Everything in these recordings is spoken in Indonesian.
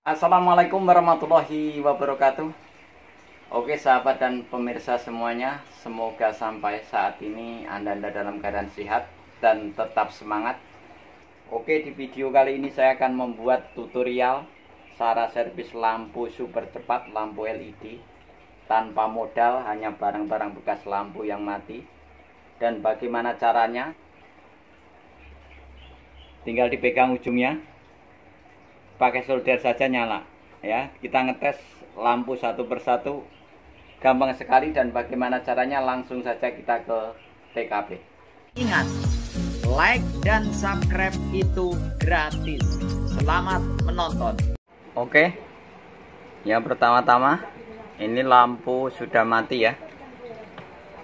Assalamualaikum warahmatullahi wabarakatuh. Oke sahabat dan pemirsa semuanya Semoga sampai saat ini Anda-anda dalam keadaan sehat Dan tetap semangat. Oke di video kali ini saya akan membuat tutorial Cara servis lampu super cepat Lampu LED Tanpa modal hanya barang-barang bekas lampu yang mati. Dan bagaimana caranya? Tinggal dipegang ujungnya pakai solder saja nyala ya. Kita ngetes lampu satu persatu. Gampang sekali dan bagaimana caranya langsung saja kita ke TKP ingat like dan subscribe itu gratis. Selamat menonton. Oke. Yang pertama-tama ini lampu sudah mati ya.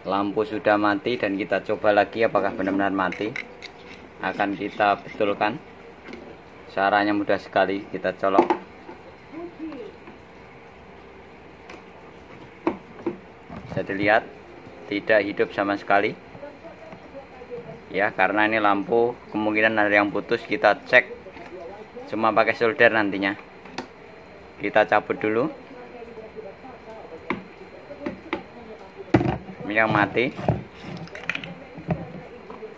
Lampu sudah mati dan kita coba lagi apakah benar-benar mati. Akan kita betulkan caranya mudah sekali kita colok. Bisa dilihat tidak hidup sama sekali. Ya karena ini lampu kemungkinan ada yang putus kita cek. Cuma pakai solder nantinya. Kita cabut dulu. Ini yang mati.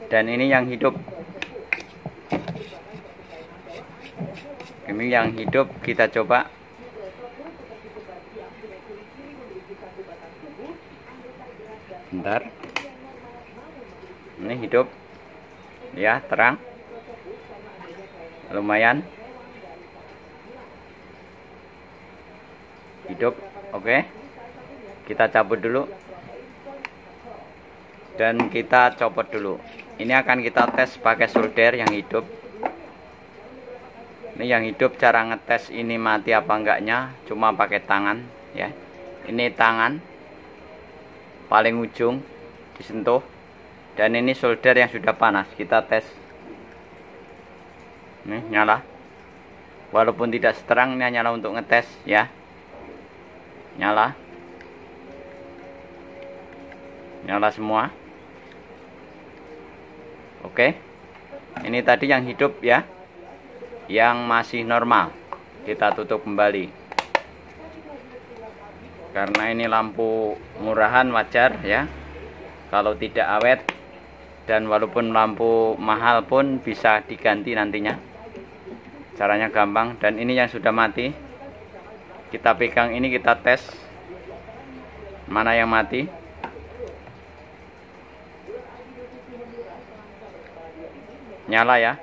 Dan ini yang hidup ini yang hidup kita coba. Bentar. Ini hidup. Ya terang. Lumayan. Hidup oke. Kita cabut dulu. Dan kita copot dulu. Ini akan kita tes pakai solder yang hidup ini yang hidup cara ngetes ini mati apa enggaknya cuma pakai tangan ya. Ini tangan paling ujung disentuh. Dan ini solder yang sudah panas kita tes. Ini nyala. Walaupun tidak seterang ini nyala untuk ngetes ya. Nyala. Nyala semua. Oke. Ini tadi yang hidup ya yang masih normal. Kita tutup kembali. Karena ini lampu murahan wajar ya. Kalau tidak awet dan walaupun lampu mahal pun bisa diganti nantinya. Caranya gampang dan ini yang sudah mati. Kita pegang ini kita tes mana yang mati. Nyala ya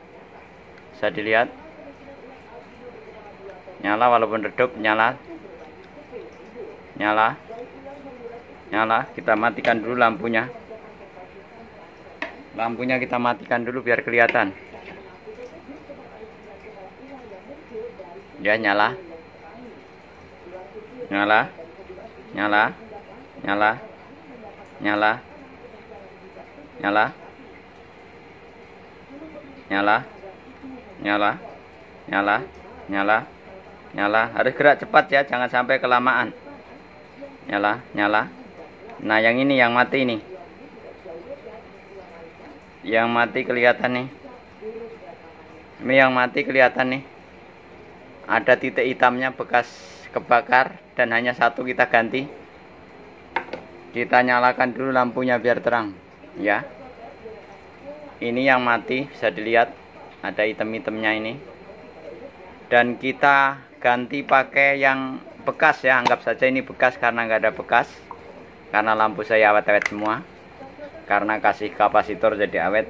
bisa dilihat nyala walaupun redup nyala. Nyala. Nyala kita matikan dulu lampunya. Lampunya kita matikan dulu biar kelihatan. Ya nyala. Nyala. Nyala. Nyala. Nyala. Nyala. Nyala. Nyala. Nyala. Nyala nyala. Harus gerak cepat ya jangan sampai kelamaan. Nyala nyala. Nah yang ini yang mati ini. Yang mati kelihatan nih. Ini yang mati kelihatan nih. Ada titik hitamnya bekas kebakar dan hanya satu kita ganti. Kita nyalakan dulu lampunya biar terang ya. Ini yang mati bisa dilihat. Ada item-itemnya ini dan kita ganti pakai yang bekas ya. Anggap saja ini bekas karena nggak ada bekas. Karena lampu saya awet-awet semua. Karena kasih kapasitor jadi awet.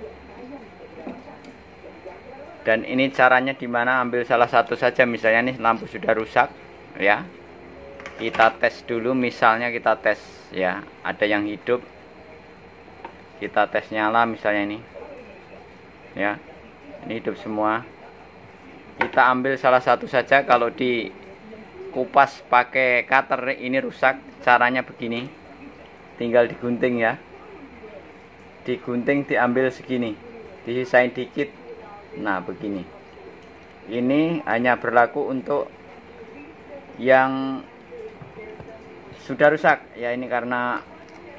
Dan ini caranya di mana ambil salah satu saja. Misalnya nih lampu sudah rusak ya. Kita tes dulu misalnya kita tes ya. Ada yang hidup. Kita tes nyala misalnya ini ya. Ini hidup semua kita ambil salah satu saja kalau di kupas pakai cutter ini rusak caranya begini. Tinggal digunting ya. Digunting diambil segini. Disisain dikit. Nah begini. Ini hanya berlaku untuk yang sudah rusak. Ya ini karena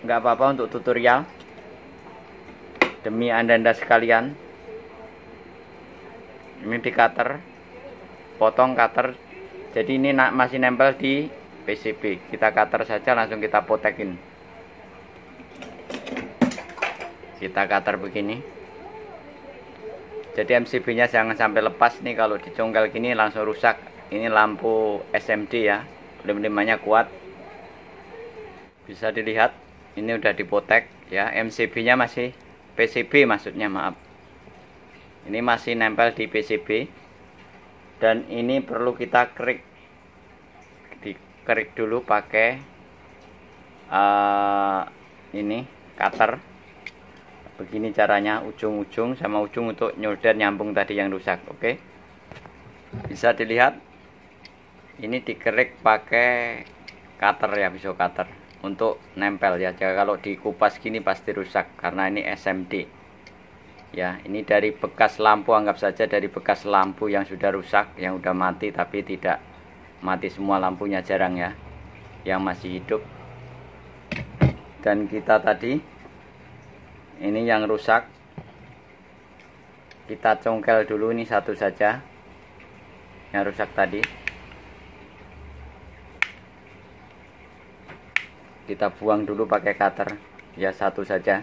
nggak apa-apa untuk tutorial. Demi anda-anda sekalian di cutter potong cutter. Jadi ini masih nempel di PCB kita cutter saja langsung kita potekin. Kita cutter begini. Jadi MCB nya jangan sampai lepas nih. Kalau dicongkel gini langsung rusak. Ini lampu SMD ya. Lim-limannya kuat. Bisa dilihat ini udah dipotek ya. MCB nya masih PCB maksudnya maaf ini masih nempel di PCB dan ini perlu kita krik. Dikerik dulu pakai uh, ini cutter. Begini caranya ujung-ujung sama ujung untuk nyolder nyambung tadi yang rusak oke? Okay? bisa dilihat ini dikerik pakai cutter ya pisau cutter. Untuk nempel ya Jika kalau dikupas gini pasti rusak karena ini SMD ya ini dari bekas lampu anggap saja dari bekas lampu yang sudah rusak yang sudah mati tapi tidak mati semua lampunya jarang ya yang masih hidup. Dan kita tadi ini yang rusak. Kita congkel dulu ini satu saja yang rusak tadi. Kita buang dulu pakai cutter ya satu saja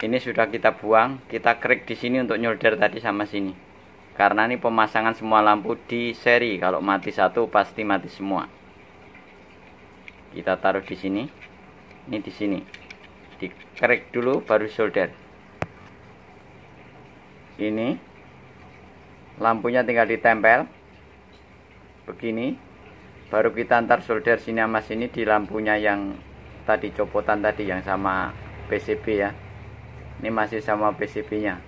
ini sudah kita buang kita krik di sini untuk nyolder tadi sama sini. Karena ini pemasangan semua lampu di seri. Kalau mati satu pasti mati semua. Kita taruh di sini. Ini di sini. Dikerik dulu baru solder. Ini. Lampunya tinggal ditempel. Begini. Baru kita antar solder sini sama sini di lampunya yang tadi copotan tadi yang sama PCB ya ini masih sama PCB nya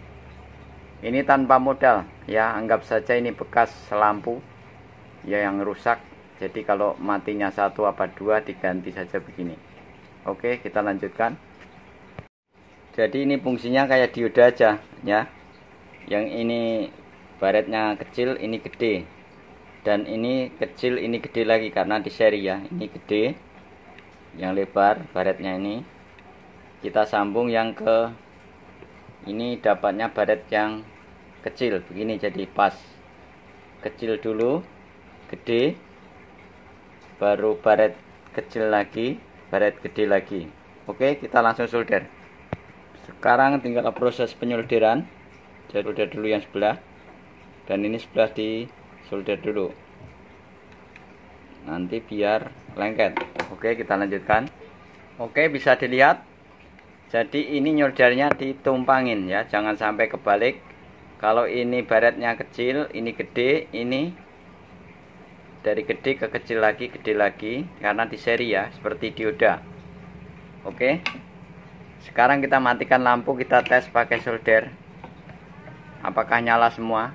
ini tanpa modal. Ya anggap saja ini bekas lampu ya yang rusak. Jadi kalau matinya satu apa dua diganti saja begini. Oke kita lanjutkan. Jadi ini fungsinya kayak dioda aja ya. Yang ini baretnya kecil ini gede. Dan ini kecil ini gede lagi karena di seri ya. Ini gede yang lebar baretnya ini. Kita sambung yang ke ini dapatnya baret yang kecil. Begini jadi pas. Kecil dulu gede baru baret kecil lagi baret gede lagi. Oke kita langsung solder. Sekarang tinggal proses penyolderan. Saya solder dulu yang sebelah. Dan ini sebelah di solder dulu. Nanti biar lengket. Oke kita lanjutkan. Oke bisa dilihat jadi ini nyoldernya ditumpangin ya jangan sampai kebalik. Kalau ini baretnya kecil ini gede ini dari gede ke kecil lagi gede lagi karena di seri ya seperti dioda. Oke? Sekarang kita matikan lampu kita tes pakai solder. Apakah nyala semua?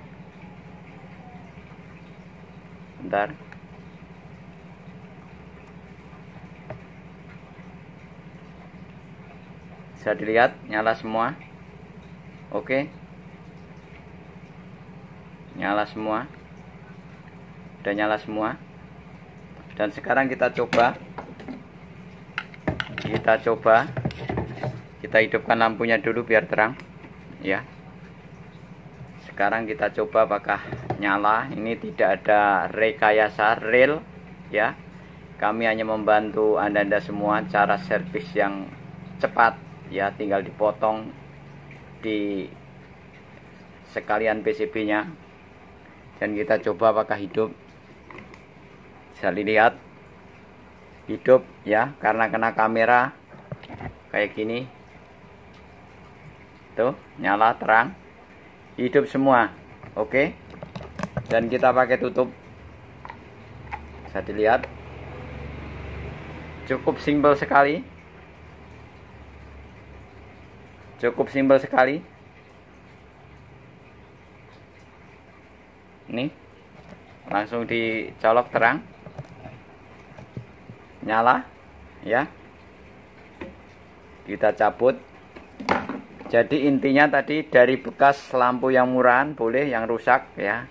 Bentar bisa dilihat nyala semua. Oke. Nyala semua. Udah nyala semua. Dan sekarang kita coba. Kita coba. Kita hidupkan lampunya dulu biar terang. Ya. Sekarang kita coba apakah nyala. Ini tidak ada rekayasa real ya. Kami hanya membantu anda-anda semua cara servis yang cepat ya tinggal dipotong di sekalian PCB nya dan kita coba apakah hidup. Bisa dilihat. Hidup ya karena kena kamera kayak gini. Tuh nyala terang. Hidup semua oke? Dan kita pakai tutup. Bisa dilihat. Cukup simpel sekali cukup simpel sekali. Ini. Langsung dicolok terang. Nyala. Ya. Kita cabut. Jadi intinya tadi dari bekas lampu yang murahan boleh yang rusak ya.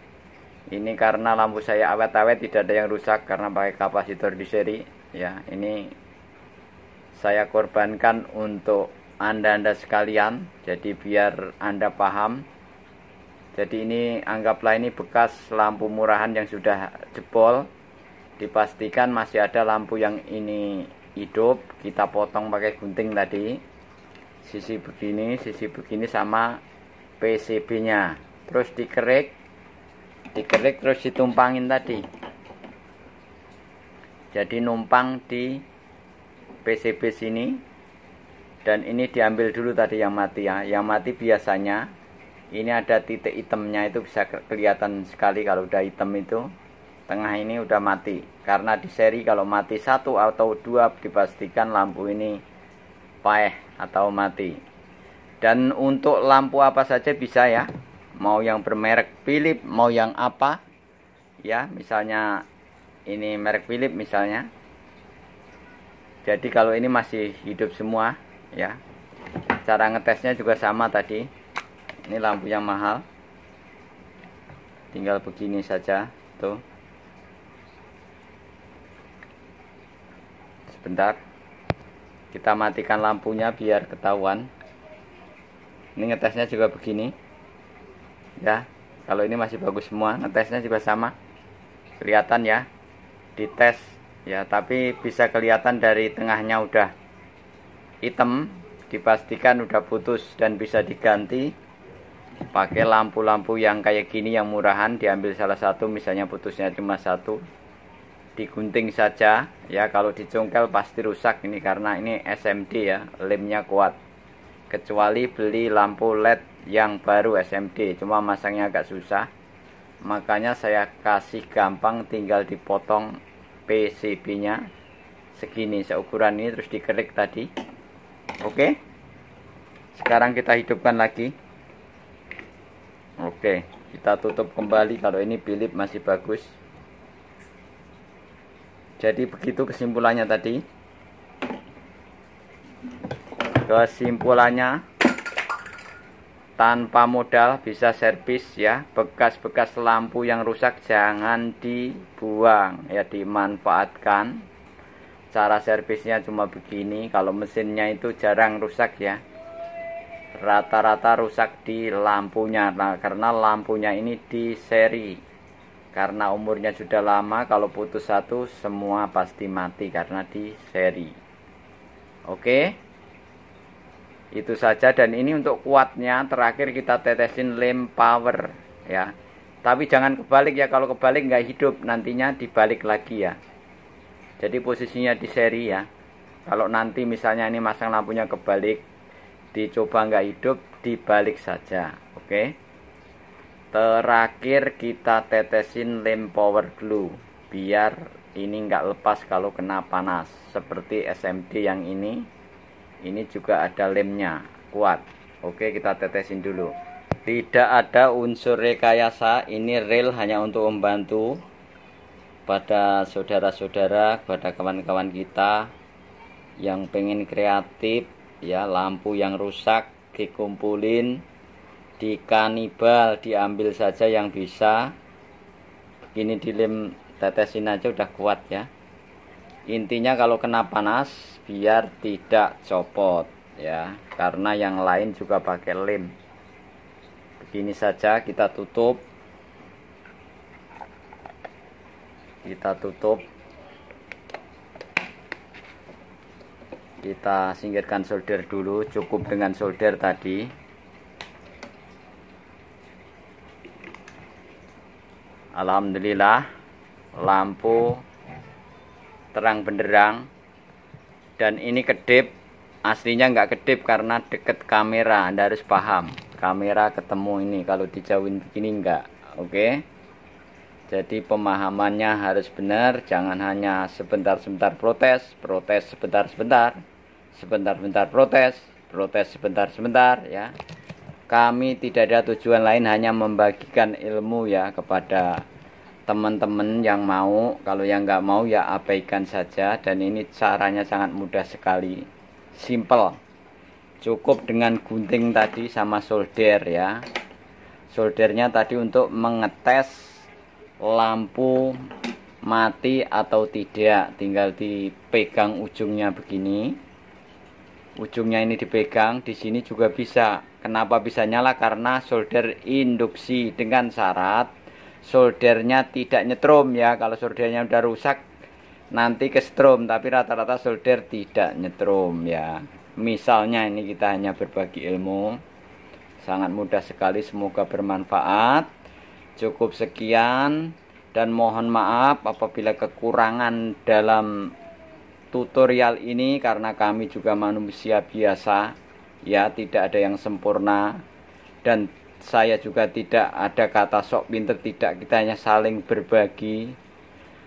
Ini karena lampu saya awet-awet tidak ada yang rusak karena pakai kapasitor di seri ya. Ini saya korbankan untuk anda-anda sekalian jadi biar anda paham. Jadi ini anggaplah ini bekas lampu murahan yang sudah jebol. Dipastikan masih ada lampu yang ini hidup. Kita potong pakai gunting tadi. Sisi begini sisi begini sama PCB nya terus dikerik dikerik terus ditumpangin tadi. Jadi numpang di PCB sini dan ini diambil dulu tadi yang mati ya. Yang mati biasanya ini ada titik hitamnya itu bisa kelihatan sekali kalau udah hitam itu. Tengah ini udah mati. Karena di seri kalau mati satu atau dua dipastikan lampu ini paeh atau mati. Dan untuk lampu apa saja bisa ya. Mau yang bermerek Philip mau yang apa ya misalnya ini merek Philip misalnya. Jadi kalau ini masih hidup semua ya. Cara ngetesnya juga sama tadi. Ini lampu yang mahal. Tinggal begini saja tuh. Sebentar. Kita matikan lampunya biar ketahuan. Ini ngetesnya juga begini. Ya kalau ini masih bagus semua ngetesnya juga sama. Kelihatan ya dites. Ya tapi bisa kelihatan dari tengahnya udah hitam dipastikan udah putus dan bisa diganti. Pakai lampu-lampu yang kayak gini yang murahan diambil salah satu misalnya putusnya cuma satu. Digunting saja ya kalau dicongkel pasti rusak ini karena ini SMD ya lemnya kuat. Kecuali beli lampu LED yang baru SMD cuma masangnya agak susah. Makanya saya kasih gampang tinggal dipotong PCB nya segini seukuran ini terus dikerik tadi oke? Sekarang kita hidupkan lagi. Oke kita tutup kembali. Kalau ini bilip masih bagus. Jadi begitu kesimpulannya tadi. Kesimpulannya tanpa modal bisa servis ya. Bekas-bekas lampu yang rusak jangan dibuang ya dimanfaatkan cara servisnya cuma begini kalau mesinnya itu jarang rusak ya. Rata-rata rusak di lampunya. Nah, karena lampunya ini di seri karena umurnya sudah lama kalau putus satu semua pasti mati karena di seri oke? Itu saja dan ini untuk kuatnya. Terakhir kita tetesin lem power ya. Tapi jangan kebalik ya kalau kebalik nggak hidup nantinya dibalik lagi ya jadi posisinya di seri ya. Kalau nanti misalnya ini masang lampunya kebalik dicoba nggak hidup dibalik saja oke? Terakhir kita tetesin lem power glue biar ini nggak lepas kalau kena panas. Seperti SMD yang ini ini juga ada lemnya kuat. Oke kita tetesin dulu. Tidak ada unsur rekayasa ini real hanya untuk membantu pada saudara-saudara pada kawan-kawan kita yang pengen kreatif ya lampu yang rusak dikumpulin di kanibal diambil saja yang bisa. Ini dilem tetesin aja udah kuat ya. Intinya kalau kena panas biar tidak copot ya. Karena yang lain juga pakai lem. Begini saja kita tutup kita tutup. Kita singkirkan solder dulu cukup dengan solder tadi. Alhamdulillah lampu terang benderang. Dan ini kedip aslinya nggak kedip karena deket kamera anda harus paham. Kamera ketemu ini kalau dijauhin begini enggak oke jadi pemahamannya harus benar jangan hanya sebentar-sebentar protes protes sebentar-sebentar sebentar-sebentar protes protes sebentar-sebentar ya. Kami tidak ada tujuan lain hanya membagikan ilmu ya kepada teman-teman yang mau. Kalau yang nggak mau ya abaikan saja. Dan ini caranya sangat mudah sekali. Simple. Cukup dengan gunting tadi sama solder ya. Soldernya tadi untuk mengetes lampu mati atau tidak tinggal dipegang ujungnya begini ujungnya ini dipegang di sini juga bisa Kenapa bisa nyala? Karena solder induksi dengan syarat soldernya tidak nyetrum ya. Kalau soldernya udah rusak nanti ke strom, tapi rata-rata solder tidak nyetrum ya. Misalnya ini kita hanya berbagi ilmu. Sangat mudah sekali, semoga bermanfaat. Cukup sekian dan mohon maaf apabila kekurangan dalam tutorial ini karena kami juga manusia biasa. Ya tidak ada yang sempurna. Dan saya juga tidak ada kata sok pinter tidak. Kita hanya saling berbagi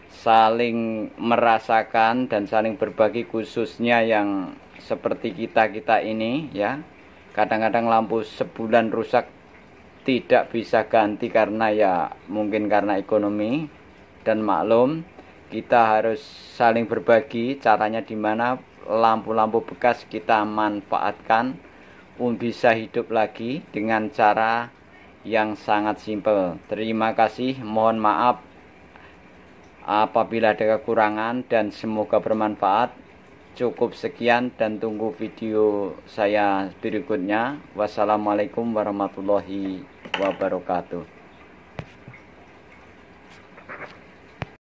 saling merasakan dan saling berbagi khususnya yang seperti kita kita ini ya. Kadang-kadang lampu sebulan rusak tidak bisa ganti karena ya mungkin karena ekonomi dan maklum kita harus saling berbagi caranya di mana lampu-lampu bekas kita manfaatkan pun bisa hidup lagi dengan cara yang sangat simpel. Terima kasih, mohon maaf apabila ada kekurangan dan semoga bermanfaat. Cukup sekian dan tunggu video saya berikutnya. Wassalamualaikum warahmatullahi wabarakatuh.